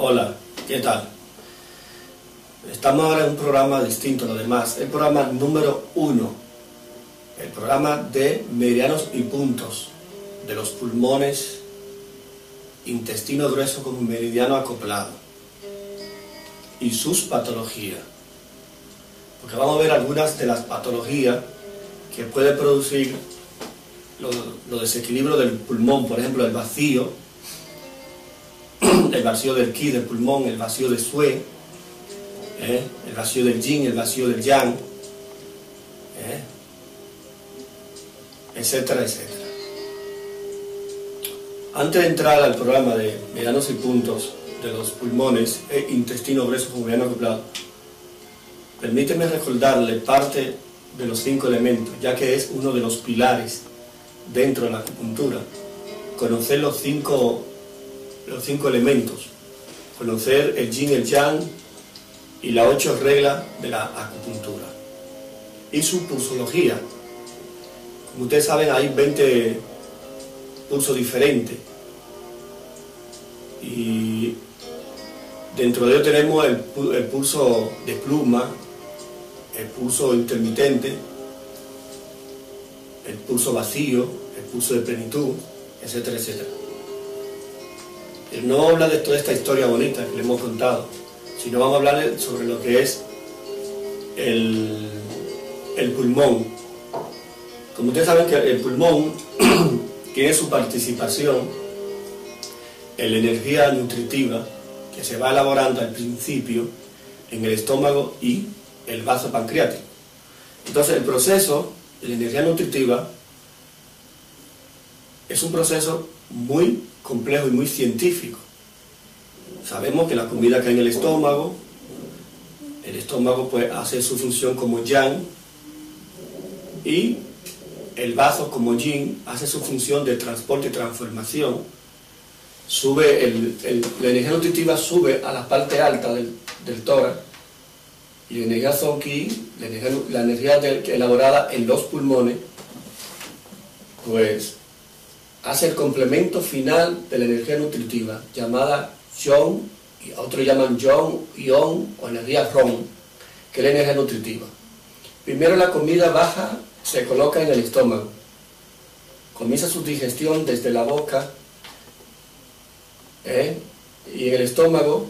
Hola, ¿qué tal? Estamos ahora en un programa distinto a lo demás, el programa número uno, el programa de meridianos y puntos de los pulmones, intestino grueso con un meridiano acoplado y sus patologías. Porque vamos a ver algunas de las patologías que puede producir los lo desequilibrios del pulmón, por ejemplo, el vacío, el vacío del ki del pulmón, el vacío de sue, ¿eh? el vacío del yin, el vacío del yang, ¿eh? etcétera, etcétera. Antes de entrar al programa de medianos y puntos de los pulmones e intestino grueso mediano acoplado, permíteme recordarle parte de los cinco elementos, ya que es uno de los pilares dentro de la acupuntura. Conocer los cinco los cinco elementos, conocer el yin, el yang y las ocho reglas de la acupuntura y su pulsología. Como ustedes saben, hay 20 pulsos diferentes y dentro de ellos tenemos el, el pulso de pluma, el pulso intermitente, el pulso vacío, el pulso de plenitud, etcétera, etcétera. Él no habla de toda esta historia bonita que le hemos contado, sino vamos a hablar sobre lo que es el, el pulmón. Como ustedes saben que el pulmón tiene su participación en la energía nutritiva que se va elaborando al principio en el estómago y el vaso pancreático. Entonces el proceso de la energía nutritiva es un proceso muy complejo y muy científico. Sabemos que la comida cae en el estómago, el estómago pues hace su función como yang y el vaso como yin hace su función de transporte y transformación. Sube la energía nutritiva sube a la parte alta del, del tórax y la energía zonki, la energía, la energía elaborada en los pulmones, pues hace el complemento final de la energía nutritiva llamada Yong, y otros llaman Yong, Ion o energía Ron, que es la energía nutritiva. Primero la comida baja se coloca en el estómago. Comienza su digestión desde la boca ¿eh? y en el estómago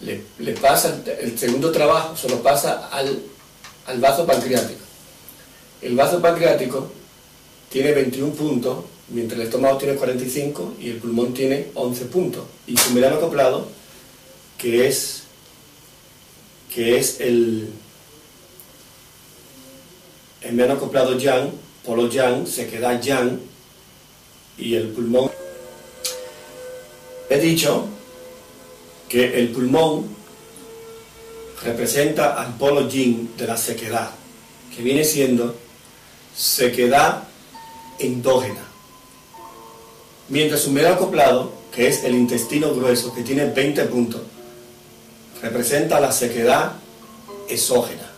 le, pasa el segundo trabajo, se lo pasa al, al vaso pancreático. El vaso pancreático tiene 21 puntos mientras el estómago tiene 45 y el pulmón tiene 11 puntos. Y su mediano acoplado, que es, que es el, el acoplado yang, polo yang, se queda yang, y el pulmón... He dicho que el pulmón representa al polo yin de la sequedad, que viene siendo sequedad endógena. Mientras un medio acoplado, que es el intestino grueso, que tiene 20 puntos, representa la sequedad exógena.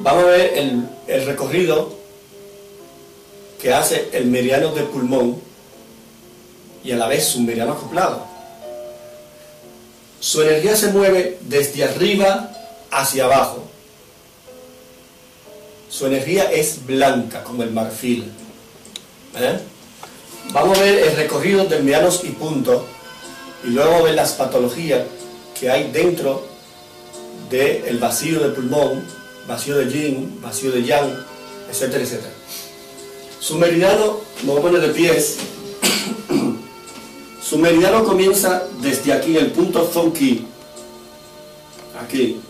Vamos a ver el, recorrido que hace el meridiano del pulmón y a la vez su meridiano acoplado. Su energía se mueve desde arriba hacia abajo. Su energía es blanca como el marfil. ¿Eh? Vamos a ver el recorrido de medianos y puntos y luego ver las patologías que hay dentro del vacío del pulmón, vacío de yin, vacío de yang, etcétera, etcétera. Su meridiano, me voy a poner de pies, su meridiano comienza desde aquí, el punto Zonki, aquí.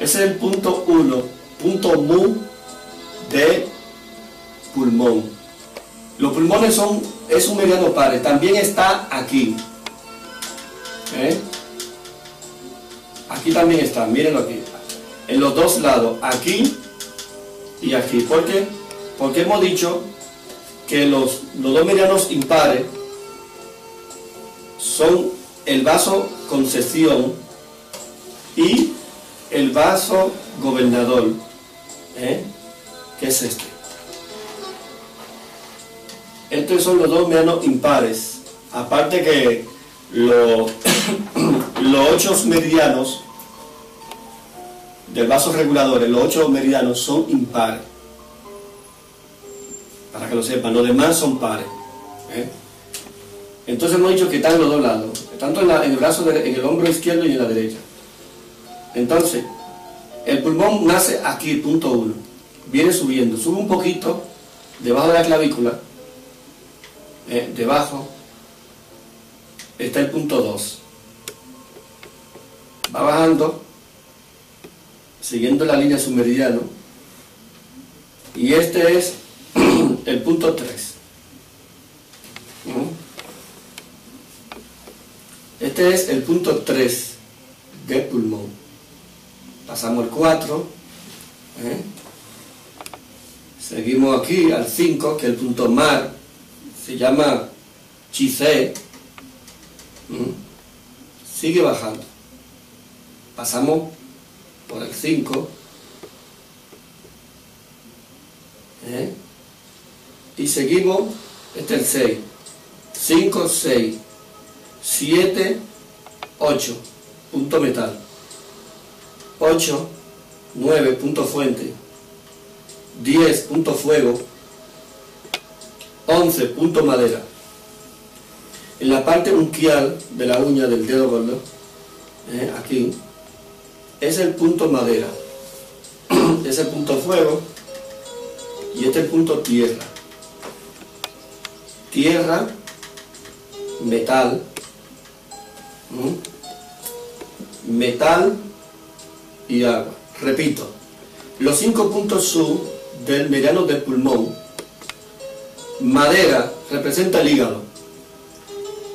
Ese es el punto 1, punto mu de pulmón. Los pulmones son, es un mediano padre, también está aquí. ¿Eh? Aquí también está, mírenlo aquí. En los dos lados, aquí y aquí. ¿Por qué? Porque hemos dicho que los, los dos medianos impares son el vaso concesión y el vaso gobernador, ¿eh? que es este. Estos son los dos medianos impares. Aparte que los, los ocho meridianos del vaso reguladores, los ocho meridianos son impares. Para que lo sepan, los demás son pares. ¿eh? Entonces hemos dicho que están los dos lados, tanto en, el brazo, en el hombro izquierdo y en la derecha. Entonces, el pulmón nace aquí, punto uno. Viene subiendo, sube un poquito debajo de la clavícula, ¿eh? debajo, está el punto 2. Va bajando, siguiendo la línea submeridiano, y este es el punto 3. Este es el punto 3 del pulmón. Pasamos al 4. ¿eh? Seguimos aquí al 5, que es el punto mar. Se llama Chise. Sigue bajando. Pasamos por el 5. ¿eh? Y seguimos, este es el 6. 5, 6. 7, 8, punto metal. 8, 9, punto fuente. 10, punto fuego. 11, punto madera. En la parte unquial de la uña del dedo gordo, eh, aquí, es el punto madera. es el punto fuego y este es el punto tierra. Tierra, metal, metal y agua. Repito, los cinco puntos sub del mediano del pulmón, madera representa el hígado.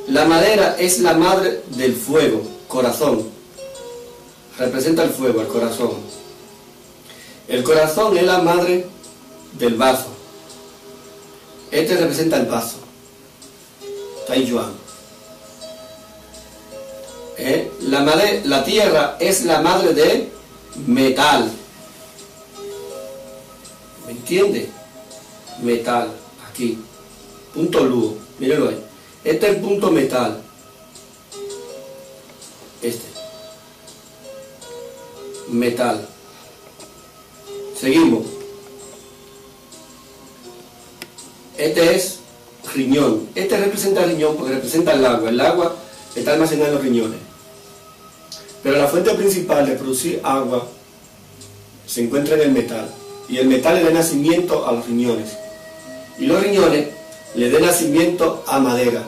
La madera es la madre del fuego, corazón. Representa el fuego, el corazón. El corazón es la madre del vaso. Este representa el vaso. Yuan. ¿eh? La, madre, la tierra es la madre de metal. ¿Me entiende? Metal, Punto lugo, mírenlo ahí. Este es el punto metal. Este. Metal. Seguimos. Este es riñón. Este representa el riñón porque representa el agua. El agua está almacenada en los riñones. Pero la fuente principal de producir agua se encuentra en el metal. Y el metal le da nacimiento a los riñones. Y los riñones le dan nacimiento a madera.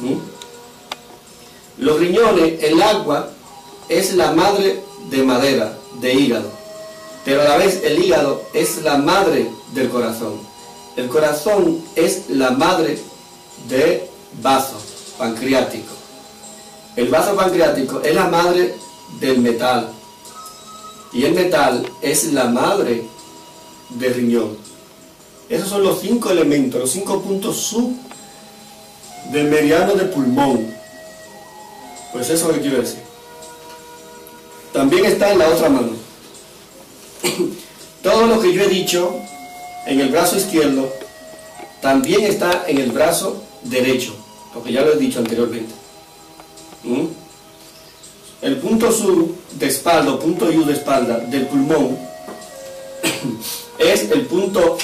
¿Mm? Los riñones, el agua, es la madre de madera, de hígado. Pero a la vez el hígado es la madre del corazón. El corazón es la madre de vaso pancreático. El vaso pancreático es la madre del metal y el metal es la madre del riñón. Esos son los cinco elementos, los cinco puntos sub del meridiano de pulmón. Pues eso es lo que quiero decir. También está en la otra mano. Todo lo que yo he dicho en el brazo izquierdo también está en el brazo derecho, porque ya lo he dicho anteriormente. ¿Mm? El punto sur de espalda, punto U de espalda del pulmón, es el punto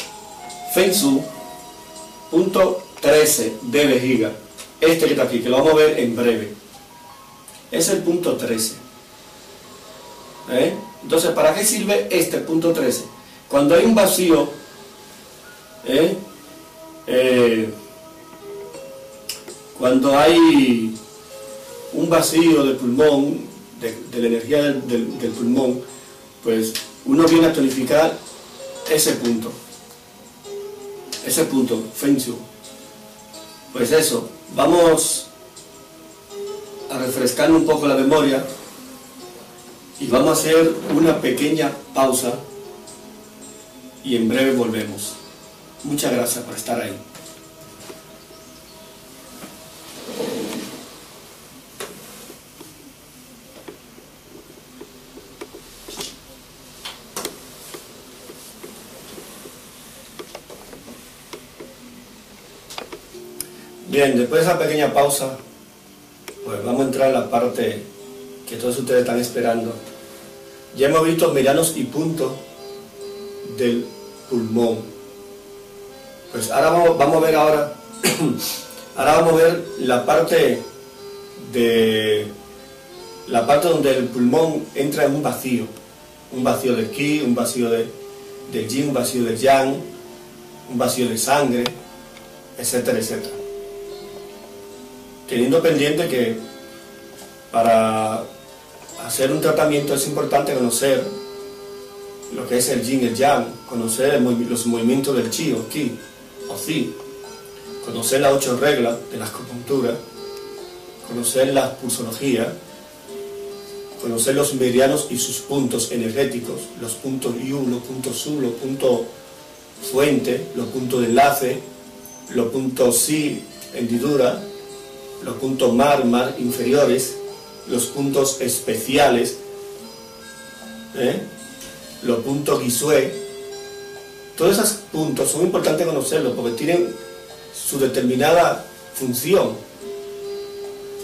Fensu, punto 13 de vejiga. Este que está aquí, que lo vamos a ver en breve. Es el punto 13. ¿Eh? Entonces, ¿para qué sirve este punto 13? Cuando hay un vacío, ¿eh? Eh, cuando hay un vacío del pulmón, de, la energía del, pulmón, pues uno viene a tonificar ese punto. Ese punto, Feng Pues eso, vamos a refrescar un poco la memoria y vamos a hacer una pequeña pausa y en breve volvemos. Muchas gracias por estar ahí. Bien, después de esa pequeña pausa, pues vamos a entrar en la parte que todos ustedes están esperando. Ya hemos visto meridianos y puntos del pulmón. Pues ahora vamos, a ver ahora, ahora vamos a ver la parte de la parte donde el pulmón entra en un vacío, un vacío del ki, un vacío de, del yin, un vacío del yang, un vacío de sangre, etcétera, etcétera. Teniendo pendiente que para hacer un tratamiento es importante conocer lo que es el yin y el yang, conocer los movimientos del chi o ki o si, conocer las ocho reglas de la acupuntura, conocer la pulsología, conocer los meridianos y sus puntos energéticos, los puntos yu, los puntos su, los puntos fuente, los puntos de enlace, los puntos si, hendidura, los puntos mar, mar inferiores, los puntos especiales, ¿eh? los puntos guisue. Todos esos puntos son importantes conocerlos porque tienen su determinada función.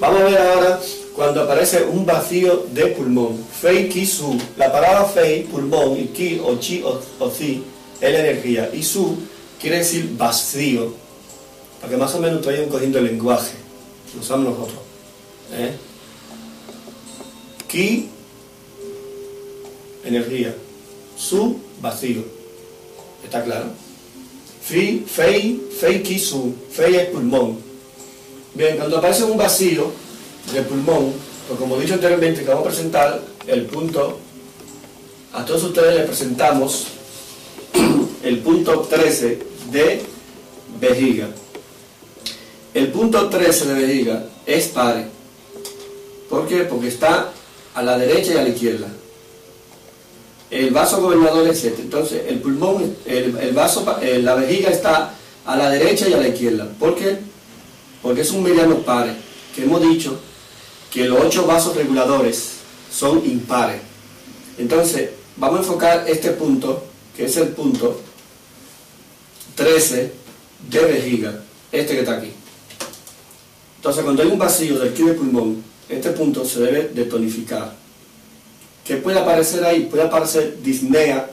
Vamos a ver ahora cuando aparece un vacío de pulmón. Fei, Ki, Su. La palabra Fei, pulmón, y Ki o Chi o, o Ci es la energía. Y Su quiere decir vacío. Para que más o menos vayan cogiendo el lenguaje. Lo usamos nosotros. ¿eh? Ki, energía. Su, vacío. ¿Está claro? Fi, Fei, Fei, Ki, Su. Fei es pulmón. Bien, cuando aparece un vacío, de pulmón, pues como he dicho anteriormente, que vamos a presentar el punto, a todos ustedes les presentamos el punto 13 de vejiga. El punto 13 de vejiga es pare. ¿Por qué? Porque está a la derecha y a la izquierda. El vaso gobernador es este. Entonces, el pulmón, el, vaso, la vejiga está a la derecha y a la izquierda. ¿Por qué? Porque es un mediano pare, que hemos dicho que los ocho vasos reguladores son impares. Entonces, vamos a enfocar este punto, que es el punto 13 de vejiga, este que está aquí. Entonces, cuando hay un vacío del ki de pulmón, este punto se debe de tonificar. ¿Qué puede aparecer ahí? Puede aparecer disnea,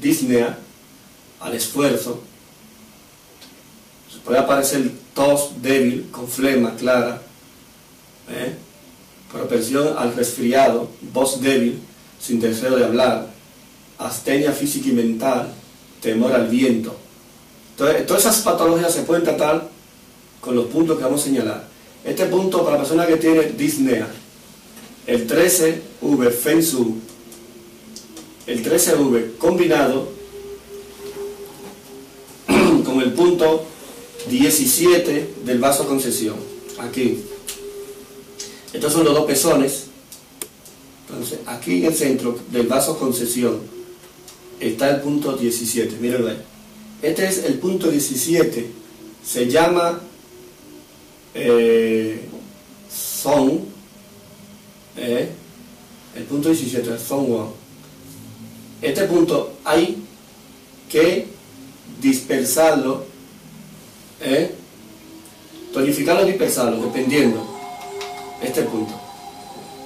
disnea, al esfuerzo. Puede aparecer tos débil, con flema clara. ¿eh? propensión al resfriado, voz débil, sin deseo de hablar, astenia física y mental, temor al viento. Entonces, todas esas patologías se pueden tratar con los puntos que vamos a señalar. Este punto para la persona que tiene disnea, el 13V Fensu, el 13V combinado con el punto 17 del vaso concesión, aquí. Estos son los dos pezones. Entonces, aquí en el centro del vaso concesión está el punto 17. Mírenlo ahí. Este es el punto 17. Se llama eh, son. Eh, el punto 17 es son one. Este punto hay que dispersarlo, eh, tonificarlo dispersarlo, dependiendo este punto,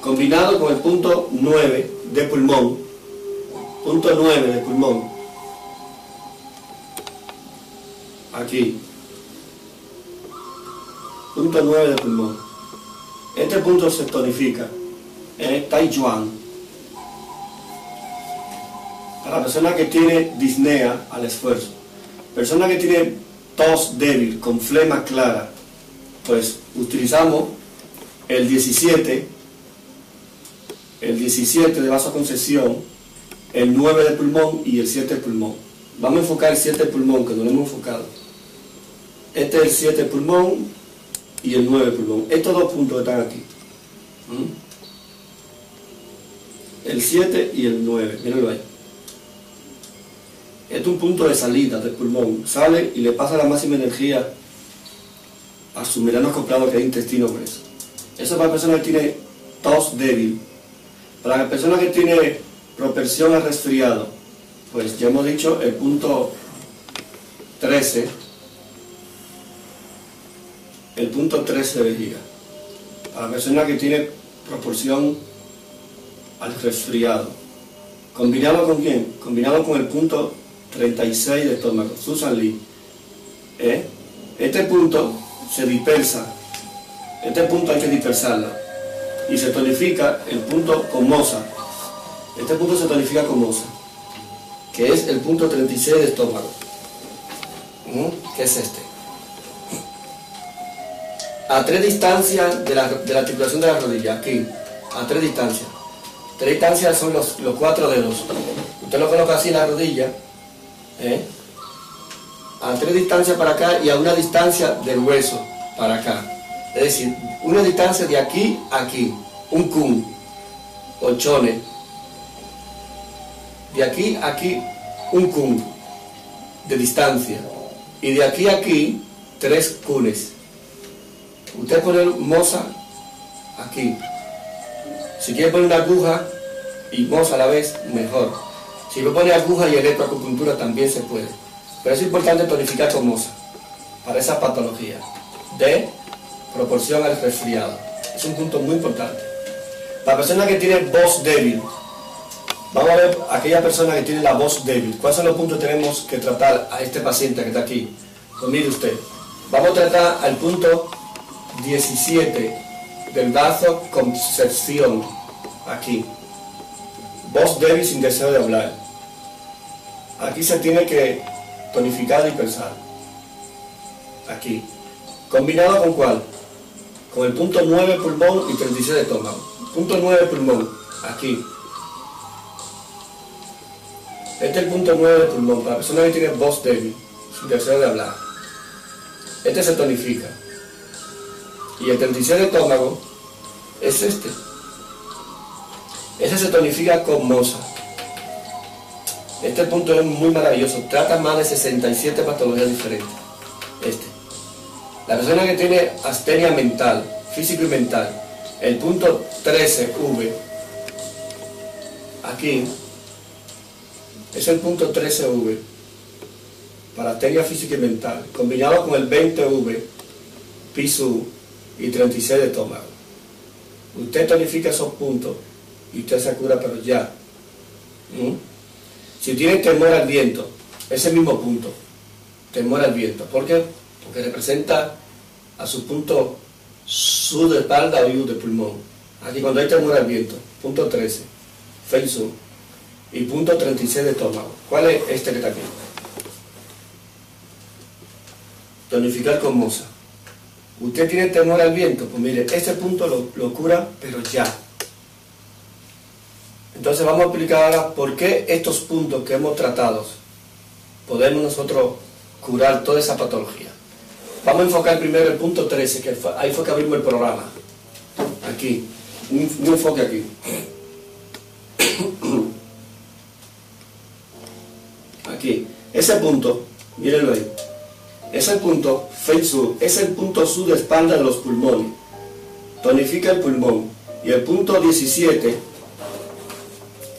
combinado con el punto 9 de pulmón, punto 9 de pulmón, aquí, punto 9 de pulmón. Este punto se tonifica en Taichuan. Para la persona que tiene disnea al esfuerzo, persona que tiene tos débil con flema clara, pues utilizamos el 17, el 17 de concesión, el 9 de pulmón y el 7 de pulmón. Vamos a enfocar el 7 de pulmón, que no lo hemos enfocado. Este es el 7 de pulmón y el 9 de pulmón. Estos dos puntos están aquí. ¿Mm? El 7 y el 9, mírenlo ahí. Este es un punto de salida del pulmón. Sale y le pasa la máxima energía a su mirano acoplado que es intestino grueso. Eso para la persona que tiene tos débil. Para la persona que tiene propensión al resfriado, pues ya hemos dicho el punto 13. El punto 13 de vejiga. Para la persona que tiene proporción al resfriado. ¿Combinado con quién? Combinado con el punto 36 de estómago, Susan Lee. ¿Eh? Este punto se dispersa, este punto hay que dispersarlo y se tonifica el punto con moza. Este punto se tonifica con moza, que es el punto 36 de estómago. ¿Mm? ¿Qué es este? A tres distancias de la, de la articulación de la rodilla, aquí, a tres distancias. Tres distancias son los, los cuatro dedos. Usted lo coloca así en la rodilla, ¿eh? a tres distancias para acá y a una distancia del hueso para acá. Es decir, una distancia de aquí a aquí, un kun, chone De aquí a aquí, un kun de distancia. Y de aquí a aquí, tres kunes. Usted pone moza aquí. Si quiere poner una aguja y moza a la vez, mejor. Si lo pone aguja y electroacupuntura también se puede. Pero es importante tonificar con moza para esa patología de proporción al resfriado. Es un punto muy importante. La persona que tiene voz débil, vamos a ver aquella persona que tiene la voz débil. ¿Cuáles son los puntos que tenemos que tratar a este paciente que está aquí? Pues mire usted, vamos a tratar al punto 17 del brazo concepción, aquí. Voz débil sin deseo de hablar. Aquí se tiene que tonificar y pensar. Aquí. ¿Combinado con cuál? Con el punto 9 pulmón y 36 de estómago. Punto 9 pulmón, aquí. Este es el punto 9 de pulmón, para la persona que tiene voz débil, sin deseo de hablar. Este se tonifica. Y el 36 de estómago es este. Este se tonifica con moza. Este punto es muy maravilloso. Trata más de 67 patologías diferentes. Este. La persona que tiene astenia mental, físico y mental, el punto 13V, aquí, es el punto 13V, para astenia física y mental, combinado con el 20V, PISU y 36 de estómago. Usted tonifica esos puntos y usted se cura, pero ya. Si tiene temor al viento, ese mismo punto, temor al viento. ¿Por qué? Porque representa a su punto su de espalda o de pulmón. Aquí cuando hay temor al viento, punto 13, Fei y punto 36 de estómago. ¿Cuál es este que está aquí? Tonificar con moza. Usted tiene temor al viento, pues mire, este punto lo, cura, pero ya. Entonces vamos a explicar ahora por qué estos puntos que hemos tratado podemos nosotros curar toda esa patología. Vamos a enfocar primero el punto 13, que ahí fue que abrimos el programa. Aquí, un, enfoque aquí. Aquí, ese punto, mírenlo ahí. Ese punto, Fei es el punto sur de espalda de los pulmones. Tonifica el pulmón. Y el punto 17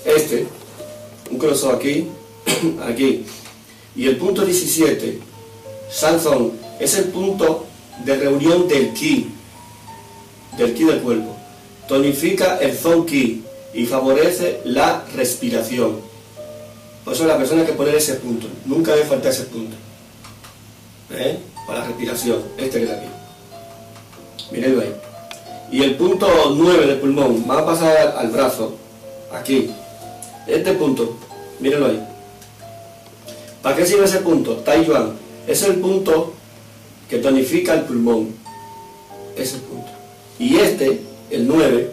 este, un crossover aquí, aquí. Y el punto 17, Sanzón, es el punto de reunión del ki, del ki del cuerpo. Tonifica el zon ki y favorece la respiración. Por eso la persona que poner ese punto, nunca debe faltar ese punto. ¿Eh? Para la respiración, este que está aquí. Mirenlo ahí. Y el punto 9 del pulmón, va a pasar al brazo, aquí, este punto, mírenlo ahí. ¿Para qué sirve ese punto? Taiyuan. Es el punto que tonifica el pulmón. Ese punto. Y este, el 9,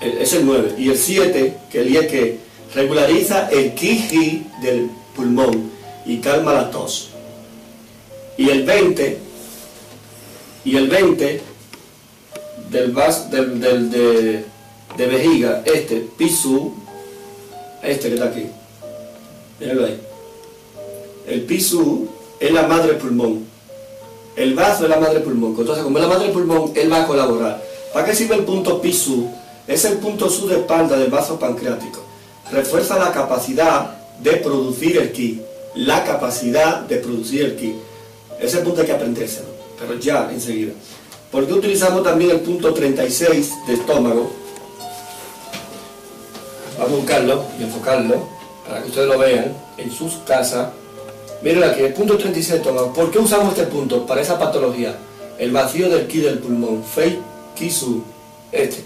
es el 9. Y el 7, que el que regulariza el kiji del pulmón y calma la tos. Y el 20, y el 20 del vas del, del de, de vejiga, este, pisu, este que está aquí. Ahí. El piso es la madre pulmón. El vaso es la madre pulmón. Entonces, como es la madre pulmón, él va a colaborar. ¿Para qué sirve el punto piso? Es el punto sur de espalda del vaso pancreático. Refuerza la capacidad de producir el ki. La capacidad de producir el ki. Ese punto hay que aprendérselo. pero ya enseguida. ¿Por qué utilizamos también el punto 36 de estómago? Vamos a buscarlo y enfocarlo para que ustedes lo vean en sus casas. Miren aquí, el punto 36 de estómago. ¿Por qué usamos este punto para esa patología? El vacío del ki del pulmón, Fei Kisu, este.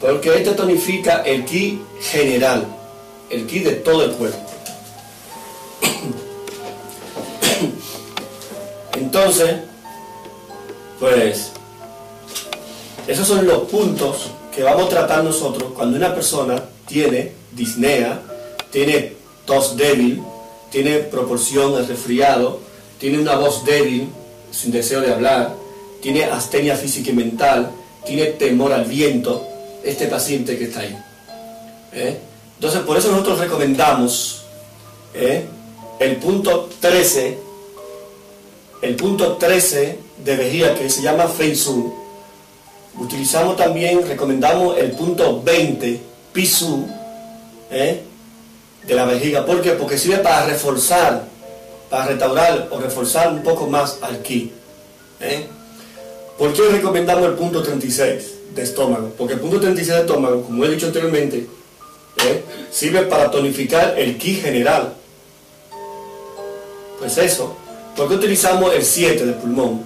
Porque este tonifica el ki general, el ki de todo el cuerpo. Entonces, pues, esos son los puntos que vamos a tratar nosotros cuando una persona tiene disnea, tiene tos débil, tiene proporción de resfriado, tiene una voz débil, sin deseo de hablar, tiene astenia física y mental, tiene temor al viento, este paciente que está ahí. ¿eh? Entonces, por eso nosotros recomendamos ¿eh? el punto 13, el punto 13 de vejiga que se llama Feng Utilizamos también, recomendamos el punto 20, Pisu, ¿eh? de la vejiga. ¿Por qué? Porque sirve para reforzar, para restaurar o reforzar un poco más al ki. ¿eh? ¿Por qué recomendamos el punto 36 de estómago? Porque el punto 36 de estómago, como he dicho anteriormente, ¿eh? sirve para tonificar el ki general. Pues eso. ¿Por qué utilizamos el 7 del pulmón?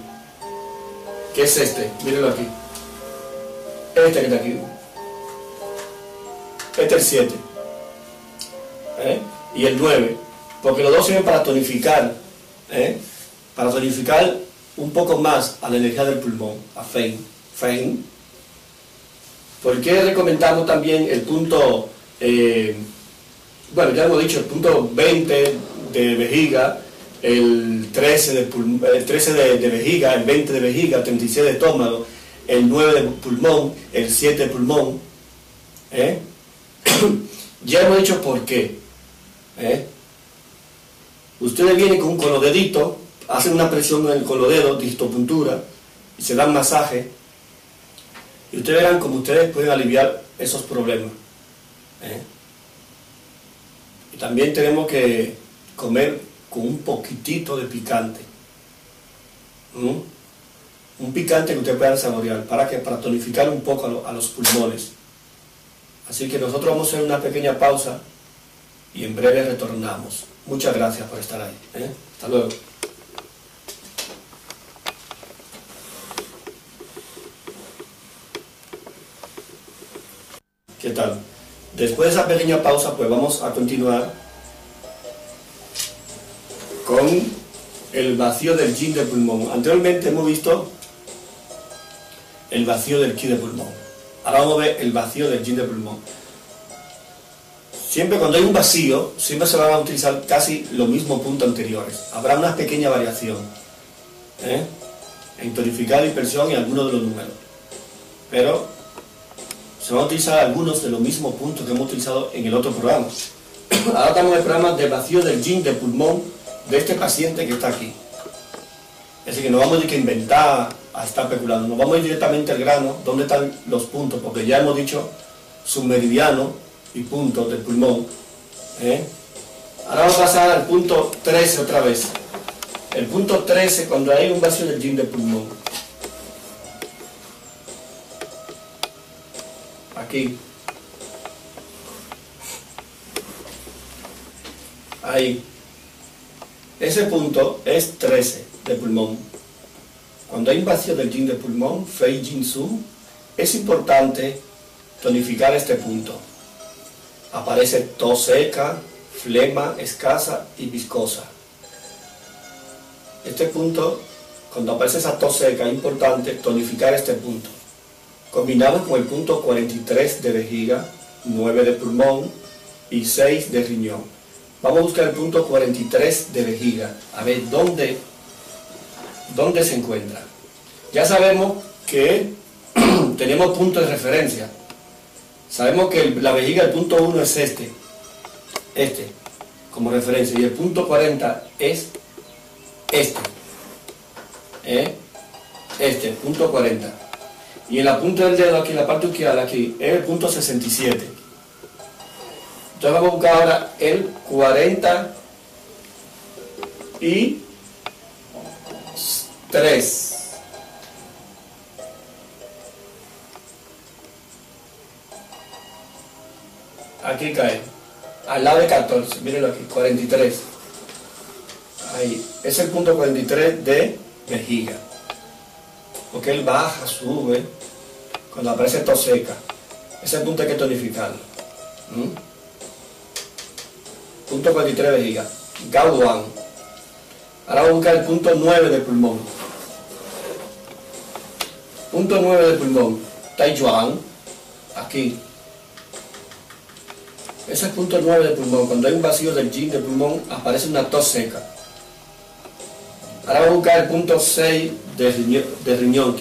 ¿Qué es este? Mírenlo aquí. Este que está aquí. Este es el 7. ¿eh? Y el 9. Porque los dos sirven para tonificar. ¿eh? Para tonificar un poco más a la energía del pulmón, a Fein. Fein. ¿Por qué recomendamos también el punto, eh, bueno, ya hemos dicho, el punto 20 de vejiga, el 13 de, el 13 de, vejiga, el 20 de vejiga, el 36 de estómago, el 9 de pulmón, el 7 de pulmón? ¿eh? ya hemos dicho por qué. ¿eh? Ustedes vienen con, con los deditos hacen una presión con los dedos, distopuntura, y se dan masaje, y ustedes verán cómo ustedes pueden aliviar esos problemas. ¿eh? Y también tenemos que comer con un poquitito de picante. Un picante que ustedes puedan saborear. ¿Para que Para tonificar un poco a, los pulmones. Así que nosotros vamos a hacer una pequeña pausa y en breve retornamos. Muchas gracias por estar ahí. ¿eh? Hasta luego. ¿Qué tal? Después de esa pequeña pausa, pues vamos a continuar el vacío del yin de pulmón. Anteriormente hemos visto el vacío del ki de pulmón. Ahora vamos a ver el vacío del yin de pulmón. Siempre cuando hay un vacío, siempre se van a utilizar casi los mismos puntos anteriores. Habrá una pequeña variación ¿eh? en tonificado, dispersión y algunos de los números. Pero se van a utilizar algunos de los mismos puntos que hemos utilizado en el otro programa. Ahora estamos en el programa de vacío del yin de pulmón de este paciente que está aquí. Es decir, que no vamos a que inventar a estar especulando, nos vamos a ir directamente al grano, dónde están los puntos, porque ya hemos dicho su meridiano y puntos del pulmón. ¿eh? Ahora vamos a pasar al punto 13 otra vez. El punto 13, cuando hay un vacío del yin de pulmón. aquí. Ahí. Ese punto es 13 de pulmón. Cuando hay un vacío del yin de pulmón, Fei Jin Su, es importante tonificar este punto. Aparece tos seca, flema escasa y viscosa. Este punto, cuando aparece esa tos seca, es importante tonificar este punto combinado con el punto 43 de vejiga, 9 de pulmón y 6 de riñón. Vamos a buscar el punto 43 de vejiga, a ver dónde, dónde se encuentra. Ya sabemos que tenemos puntos de referencia. Sabemos que la vejiga, el punto 1 es este, este, como referencia, y el punto 40 es este, ¿eh? este, punto 40 y en la punta del dedo aquí, en la parte izquierda aquí, es el punto 67. Entonces vamos a buscar ahora el 40 y 3. Aquí cae. Al lado de 14, mírenlo aquí, 43. Ahí. Es el punto 43 de vejiga. Porque él baja, sube, cuando aparece tos seca. Ese punto hay que tonificarlo. ¿Mm? Punto 43 de vejiga. Gauduan. Ahora vamos a buscar el punto 9 del pulmón. Punto 9 del pulmón. Taichuan. Aquí. Ese es el punto 9 del pulmón. Cuando hay un vacío del yin del pulmón, aparece una tos seca. Ahora vamos a buscar el punto 6 de riñón. De riñón.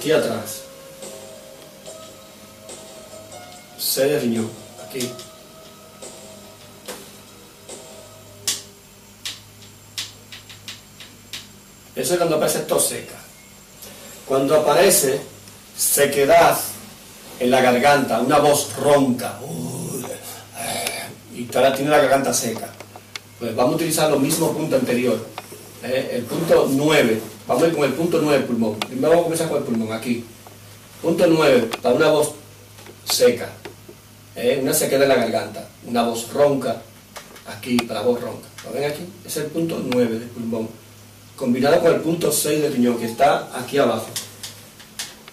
Aquí atrás. 6 de riñón. Aquí. Eso es cuando aparece tos seca. Cuando aparece sequedad en la garganta, una voz ronca, y ahora tiene la garganta seca, pues vamos a utilizar los mismos puntos anteriores. ¿eh? El punto 9, vamos a ir con el punto 9 del pulmón. Primero vamos a comenzar con el pulmón, aquí. Punto 9, para una voz seca, ¿eh? una sequedad en la garganta, una voz ronca, aquí, para la voz ronca. ¿Lo ven aquí? Es el punto 9 del pulmón combinado con el punto 6 del riñón, que está aquí abajo.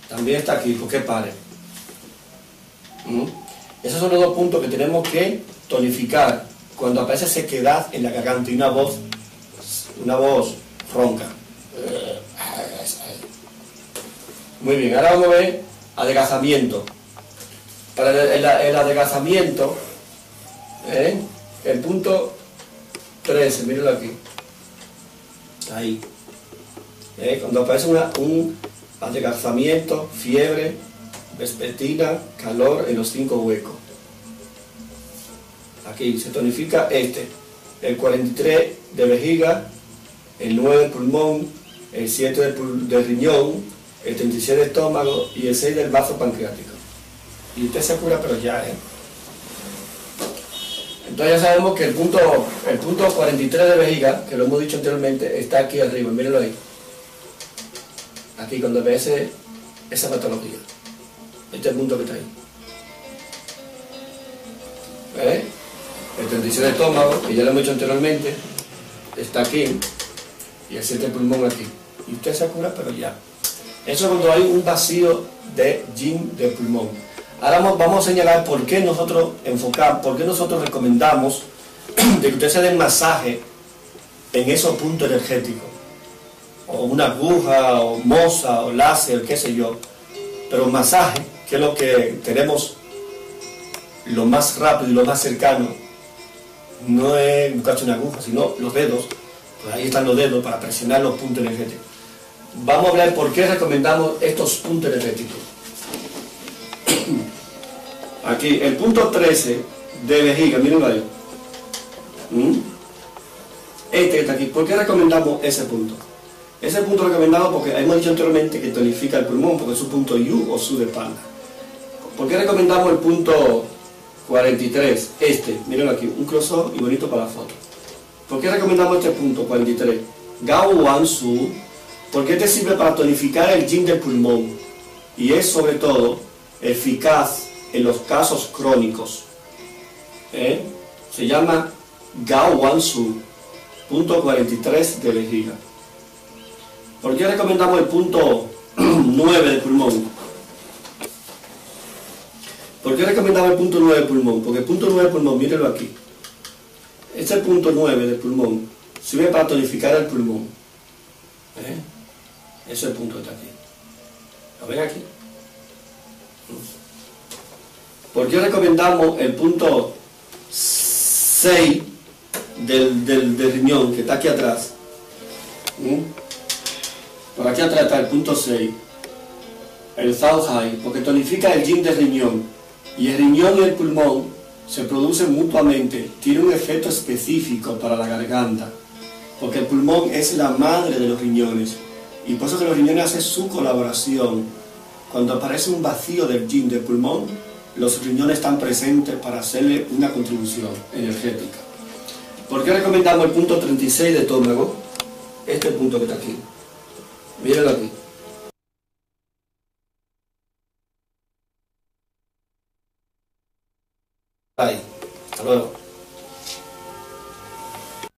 También está aquí, porque pare. ¿Mm? Esos son los dos puntos que tenemos que tonificar cuando aparece sequedad en la garganta y una voz, una voz ronca. Muy bien, ahora vamos a ver adelgazamiento. Para el, adelgazamiento, ¿eh? el punto 13, mírenlo aquí ahí. Eh, cuando aparece un adelgazamiento, fiebre, vespertina, calor en los cinco huecos. Aquí se tonifica este, el 43 de vejiga, el 9 de pulmón, el 7 de, riñón, el 36 de estómago y el 6 del vaso pancreático. Y usted se cura, pero ya, ¿eh? Entonces ya sabemos que el punto, el punto 43 de vejiga, que lo hemos dicho anteriormente, está aquí arriba, mírenlo ahí. Aquí cuando ve esa patología. Este es el punto que está ahí. ¿Eh? El 36 de estómago, que ya lo hemos dicho anteriormente, está aquí. Y el 7 pulmón aquí. Y usted se cura, pero ya. Eso es cuando hay un vacío de yin de pulmón. Ahora vamos a señalar por qué nosotros enfocamos, por qué nosotros recomendamos que usted se dé masaje en esos puntos energéticos. O una aguja, o moza, o láser, qué sé yo. Pero masaje, que es lo que tenemos lo más rápido y lo más cercano, no es buscarse una aguja, sino los dedos. Pues ahí están los dedos para presionar los puntos energéticos. Vamos a hablar por qué recomendamos estos puntos energéticos. Aquí, el punto 13 de vejiga, miren ahí. ¿Mm? Este que está aquí. ¿Por qué recomendamos ese punto? Ese punto recomendado porque hemos dicho anteriormente que tonifica el pulmón, porque es su punto yu o su de espalda. ¿Por qué recomendamos el punto 43? Este, miren aquí, un close y bonito para la foto. ¿Por qué recomendamos este punto 43? Gao Wan Su, porque este sirve para tonificar el yin del pulmón y es sobre todo eficaz en los casos crónicos. ¿eh? Se llama Gao Wan Su, punto 43 de vejiga. ¿Por qué recomendamos el punto 9 del pulmón? ¿Por qué recomendamos el punto 9 del pulmón? Porque el punto 9 del pulmón, mírenlo aquí. Este punto 9 del pulmón sirve para tonificar el pulmón. ¿Eh? Ese es el punto está aquí. ¿Lo ven aquí? ¿Por qué recomendamos el punto 6 del, riñón, que está aquí atrás? ¿Mm? Por aquí atrás está el punto 6, el High, porque tonifica el yin del riñón. Y el riñón y el pulmón se producen mutuamente, tiene un efecto específico para la garganta, porque el pulmón es la madre de los riñones. Y por eso que los riñones hacen su colaboración. Cuando aparece un vacío del yin del pulmón, los riñones están presentes para hacerle una contribución energética. ¿Por qué recomendamos el punto 36 de estómago? Este punto que está aquí. Mírenlo aquí.